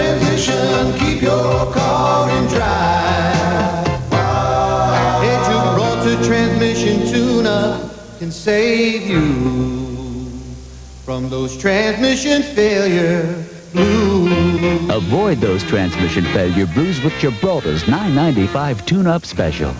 transition, keep your car in drive. Head to Gibraltar transmission tune-up can save you from those transmission failure blues. Avoid those transmission failure blues with Gibraltar's 995 tune-up special.